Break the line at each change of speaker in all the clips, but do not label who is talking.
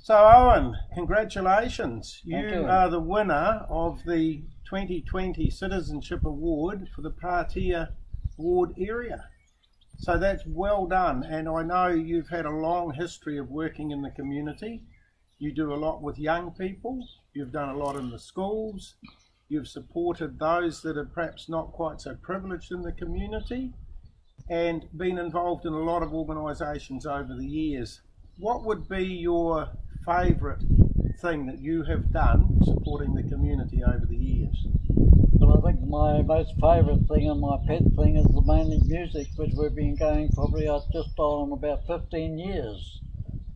So, Owen, congratulations. You,
you.
are the winner of the 2020 Citizenship Award for the Patea Ward area. So that's well done. And I know you've had a long history of working in the community. You do a lot with young people, you've done a lot in the schools, you've supported those that are perhaps not quite so privileged in the community, and been involved in a lot of organisations over the years. What would be your favourite thing that you have done supporting the community over the years?
But I think my most favourite thing and my pet thing is the mainly music, which we've been going probably uh, just on about 15 years.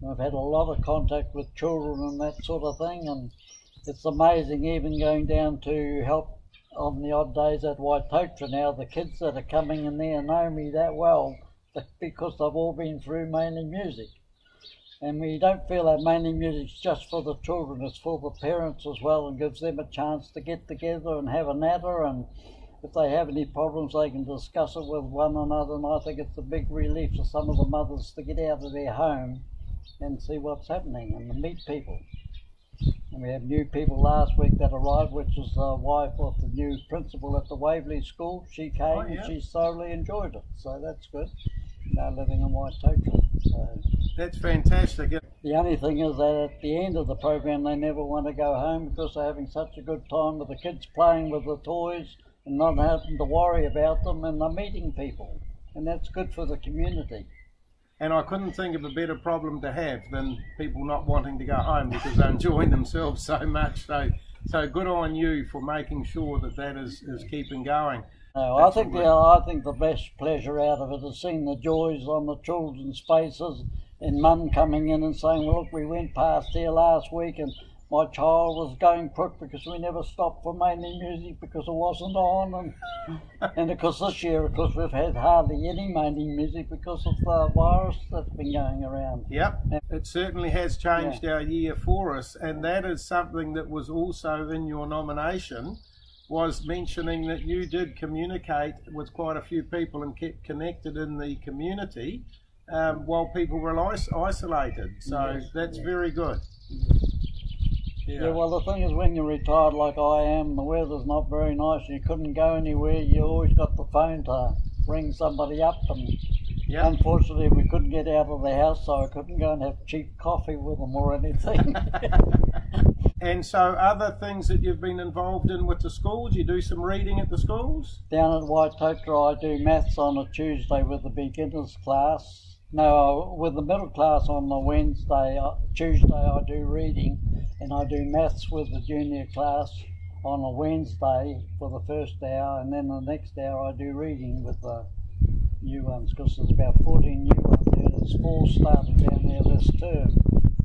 I've had a lot of contact with children and that sort of thing, and it's amazing even going down to help on the odd days at Waitotra now, the kids that are coming in there know me that well because they've all been through mainly music. And we don't feel that mainly music's just for the children, it's for the parents as well and gives them a chance to get together and have a natter and if they have any problems they can discuss it with one another and I think it's a big relief for some of the mothers to get out of their home and see what's happening and to meet people. And we had new people last week that arrived, which is the wife of the new principal at the Waverley School. She came
Oh, yeah.
and she thoroughly enjoyed it, so that's good. Now living in Waitotra. So
That's fantastic.
the only thing is that at the end of the program, they never want to go home because they're having such a good time with the kids playing with the toys and not having to worry about them, and they're meeting people, and that's good for the community.
And I couldn't think of a better problem to have than people not wanting to go home because they're enjoying themselves so much. So, so good on you for making sure that that is, is keeping going.
No, I think the I think the best pleasure out of it is seeing the joys on the children's faces and mum coming in and saying, well, look, we went past here last week and my child was going crook because we never stopped for mainly music because it wasn't on and and of course this year of course we've had hardly any mainly music because of the virus that's been going around.
Yep, it certainly has changed our year for us, and that is something that was also in your nomination. Was mentioning that you did communicate with quite a few people and kept connected in the community um, while people were is- isolated. So
Yes,
that's
yes.
very good.
Yeah, well, the thing is, when you're retired like I am, the weather's not very nice. You couldn't go anywhere. You always got the phone to ring somebody up, and
yeah.
unfortunately, we couldn't get out of the house, so I couldn't go and have cheap coffee with them or anything.
And so, other things that you've been involved in with the schools, you do some reading at the schools?
Down at Waitotra, I do maths on a Tuesday with the beginners class. No, with the middle class on the Wednesday. Uh, Tuesday, I do reading, and I do maths with the junior class on a Wednesday for the first hour, and then the next hour I do reading with the new ones because there's about 14 new ones there. There's four started down there this term.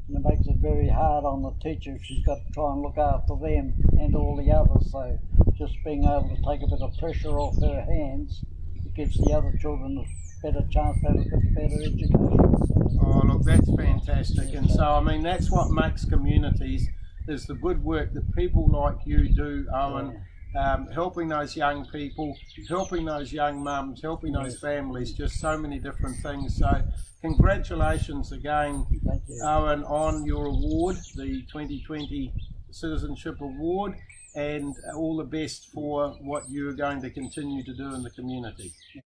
And it makes it very hard on the teacher if she's got to try and look after them and all the others. So just being able to take a bit of pressure off her hands, it gives the other children a better chance to have a bit better education.
Oh, look, that's fantastic. And so, I mean, that's what makes communities is the good work that people like you do, Owen, um, helping those young people, helping those young mums, helping those families, just so many different things. So, congratulations again. Owen, on your award, the 2020 Citizenship Award, and all the best for what you're going to continue to do in the community.